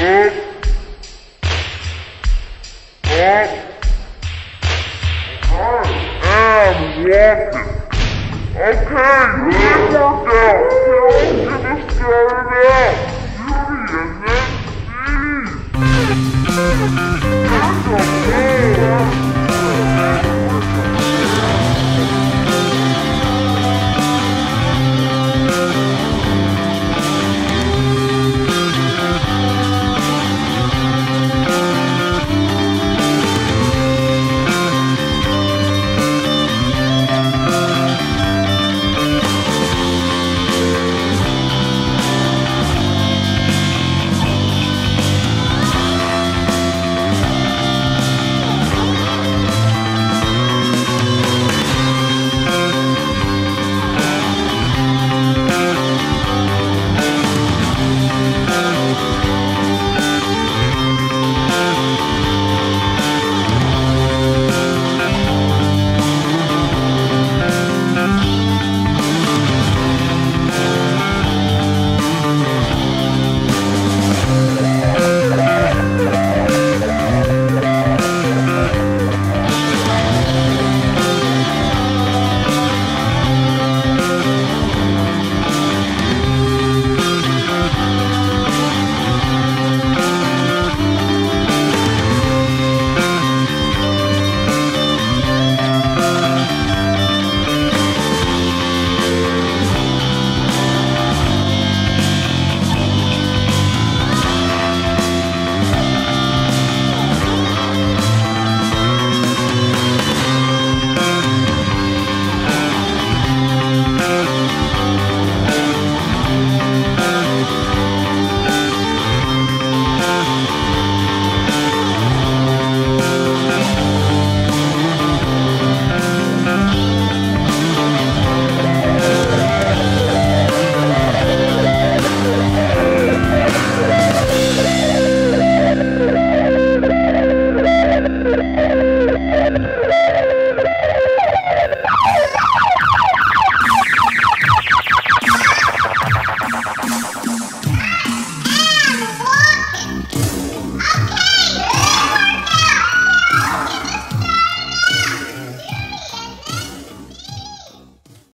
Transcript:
Okay, that worked out. I'm gonna out.